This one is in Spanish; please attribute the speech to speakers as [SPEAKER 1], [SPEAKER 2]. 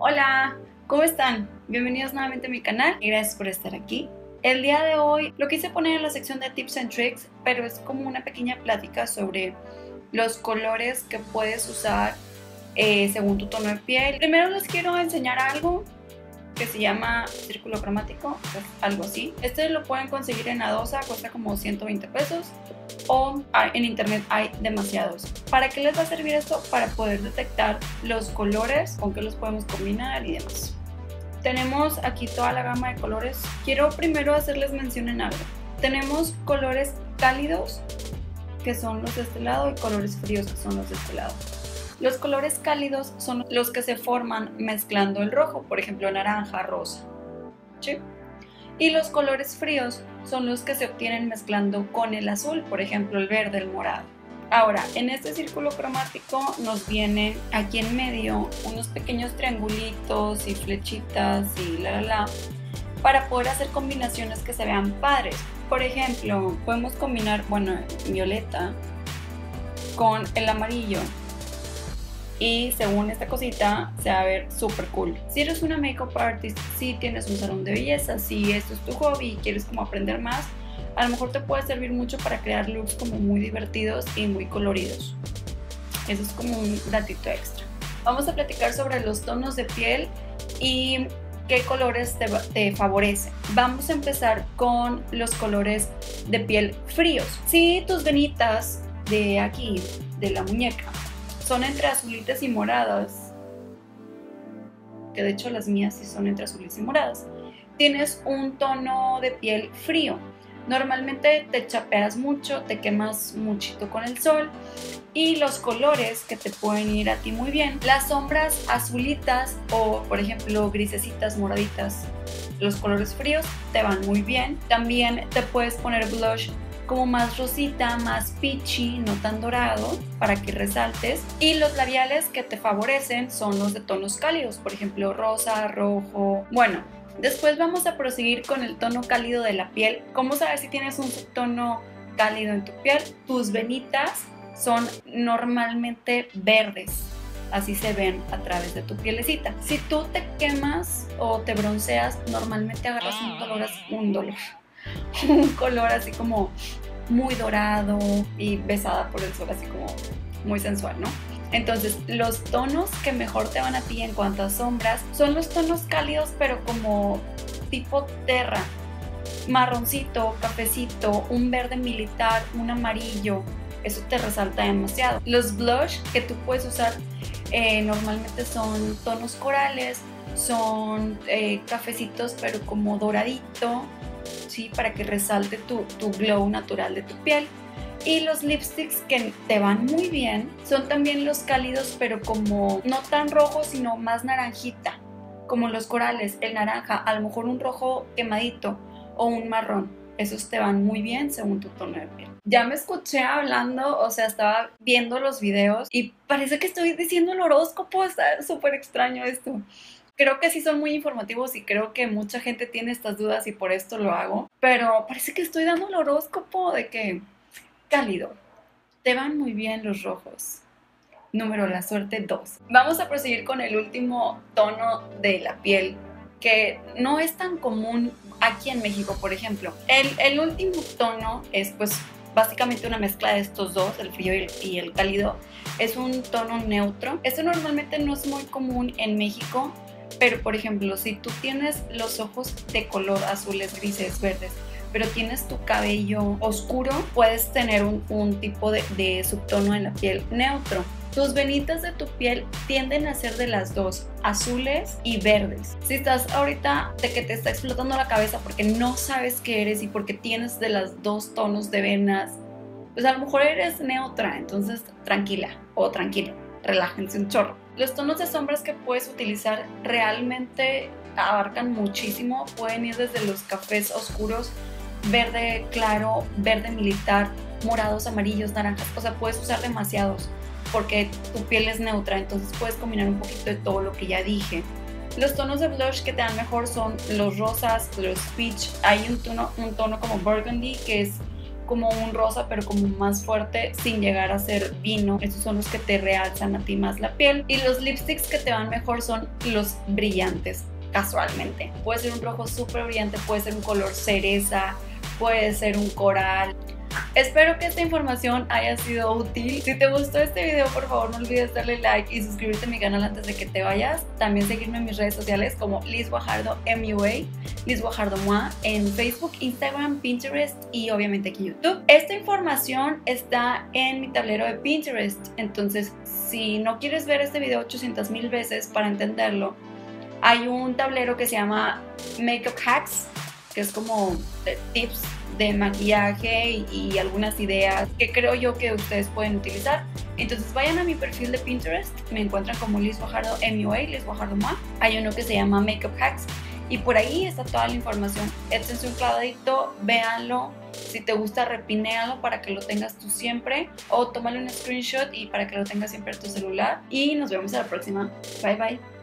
[SPEAKER 1] Hola, ¿cómo están? Bienvenidos nuevamente a mi canal y gracias por estar aquí. El día de hoy lo quise poner en la sección de tips and tricks, pero es como una pequeña plática sobre los colores que puedes usar eh, según tu tono de piel. Primero les quiero enseñar algo que se llama círculo cromático, algo así. Este lo pueden conseguir en Adosa, cuesta como 120 pesos o en internet hay demasiados. ¿Para qué les va a servir esto? Para poder detectar los colores, con qué los podemos combinar y demás. Tenemos aquí toda la gama de colores. Quiero primero hacerles mención en algo. Tenemos colores cálidos, que son los de este lado, y colores fríos, que son los de este lado. Los colores cálidos son los que se forman mezclando el rojo, por ejemplo naranja, rosa. Y los colores fríos son los que se obtienen mezclando con el azul, por ejemplo el verde, el morado. Ahora, en este círculo cromático nos vienen aquí en medio unos pequeños triangulitos y flechitas y la la la para poder hacer combinaciones que se vean padres. Por ejemplo, podemos combinar, bueno, violeta con el amarillo y según esta cosita se va a ver súper cool. Si eres una makeup artist, si tienes un salón de belleza, si esto es tu hobby y quieres como aprender más, a lo mejor te puede servir mucho para crear looks como muy divertidos y muy coloridos. Eso es como un datito extra. Vamos a platicar sobre los tonos de piel y qué colores te, te, favorecen. Vamos a empezar con los colores de piel fríos. Si tus venitas de aquí, de la muñeca, son entre azulitas y moradas, que de hecho las mías sí son entre azules y moradas, tienes un tono de piel frío. Normalmente te chapeas mucho, te quemas muchito con el sol y los colores que te pueden ir a ti muy bien. Las sombras azulitas o por ejemplo grisecitas, moraditas, los colores fríos te van muy bien. También te puedes poner blush como más rosita, más peachy, no tan dorado, para que resaltes. Y los labiales que te favorecen son los de tonos cálidos, por ejemplo, rosa, rojo. Bueno, después vamos a proseguir con el tono cálido de la piel. ¿Cómo sabes si tienes un tono cálido en tu piel? Tus venitas son normalmente verdes. Así se ven a través de tu pielecita. Si tú te quemas o te bronceas, normalmente agarras un dolor, un dolor, un color así como muy dorado y besada por el sol, así como muy sensual, ¿no? Entonces, los tonos que mejor te van a ti en cuanto a sombras son los tonos cálidos, pero como tipo terra, marroncito, cafecito, un verde militar, un amarillo. Eso te resalta demasiado. Los blush que tú puedes usar eh, normalmente son tonos corales, son eh, cafecitos, pero como doradito, para que resalte tu, tu glow natural de tu piel. Y los lipsticks que te van muy bien son también los cálidos, pero como no tan rojos, sino más naranjita, como los corales, el naranja, a lo mejor un rojo quemadito o un marrón. Esos te van muy bien según tu tono de piel. Ya me escuché hablando, o sea, estaba viendo los videos y parece que estoy diciendo el horóscopo, está súper extraño esto creo que sí son muy informativos y creo que mucha gente tiene estas dudas y por esto lo hago. Pero parece que estoy dando el horóscopo de que cálido. Te van muy bien los rojos. Número la suerte 2. Vamos a proseguir con el último tono de la piel que no es tan común aquí en México, por ejemplo. El, el último tono es pues básicamente una mezcla de estos dos, el frío y el, y el cálido. Es un tono neutro. Esto normalmente no es muy común en México pero, por ejemplo, si tú tienes los ojos de color azules, grises, verdes, pero tienes tu cabello oscuro, puedes tener un, tipo de, de, subtono en la piel neutro. Tus venitas de tu piel tienden a ser de las dos, azules y verdes. Si estás ahorita de que te está explotando la cabeza porque no sabes qué eres y porque tienes de las dos tonos de venas, pues a lo mejor eres neutra, entonces tranquila o tranquilo, relájense un chorro. Los tonos de sombras que puedes utilizar realmente abarcan muchísimo, pueden ir desde los cafés oscuros, verde claro, verde militar, morados, amarillos, naranjas, o sea, puedes usar demasiados porque tu piel es neutra, entonces puedes combinar un poquito de todo lo que ya dije. Los tonos de blush que te dan mejor son los rosas, los peach, hay un tono, un tono como burgundy que es como un rosa, pero como más fuerte, sin llegar a ser vino. Estos son los que te realzan a ti más la piel. Y los lipsticks que te van mejor son los brillantes, casualmente. Puede ser un rojo súper brillante, puede ser un color cereza, puede ser un coral. Espero que esta información haya sido útil. Si te gustó este video, por favor no olvides darle like y suscribirte a mi canal antes de que te vayas. También seguirme en mis redes sociales como Liz Guajardo MUA, Liz Guajardo MUA en Facebook, Instagram, Pinterest y obviamente aquí YouTube. Esta información está en mi tablero de Pinterest. Entonces, si no quieres ver este video 800 mil veces para entenderlo, hay un tablero que se llama Makeup Hacks, que es como tips de maquillaje y, algunas ideas que creo yo que ustedes pueden utilizar. Entonces vayan a mi perfil de Pinterest, me encuentran como Liz Guajardo MUA, Liz Guajardo MA. Hay uno que se llama Makeup Hacks y por ahí está toda la información. Échense un clavadito, véanlo. Si te gusta, repinéalo para que lo tengas tú siempre. O tómale un screenshot y para que lo tengas siempre en tu celular. Y nos vemos a la próxima. Bye bye.